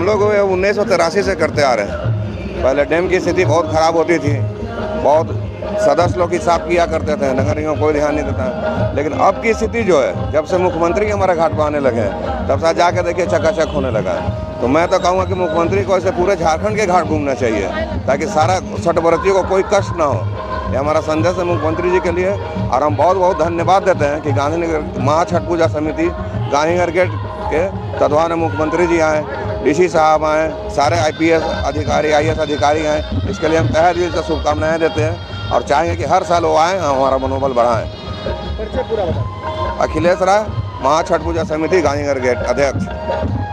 लोग उन्नीस सौ तिरासी से करते आ रहे हैं। पहले डैम की स्थिति बहुत ख़राब होती थी। बहुत सदस्य लोग हिसाब किया करते थे नगर निगम कोई ध्यान नहीं देता। लेकिन अब की स्थिति जो है, जब से मुख्यमंत्री हमारे घाट पर आने लगे हैं, तब से जाके देखिए चकाचक होने लगा है। तो मैं तो कहूँगा कि मुख्यमंत्री को ऐसे पूरे झारखंड के घाट घूमना चाहिए, ताकि सारा छठव्रतियों को कोई कष्ट ना हो। ये हमारा संदेश है मुख्यमंत्री जी के लिए और हम बहुत बहुत धन्यवाद देते हैं कि गांधीनगर महा छठ पूजा समिति गांधीनगर गेट के तत्वान मुख्यमंत्री जी आए डीसी साहब आए सारे आईपीएस अधिकारी आईएएस अधिकारी हैं इसके लिए हम तह दिल से शुभकामनाएँ देते हैं और चाहेंगे कि हर साल वो आएँ हमारा मनोबल बढ़ाएँ। अखिलेश राय महा छठ पूजा समिति गांधीनगर गेट अध्यक्ष।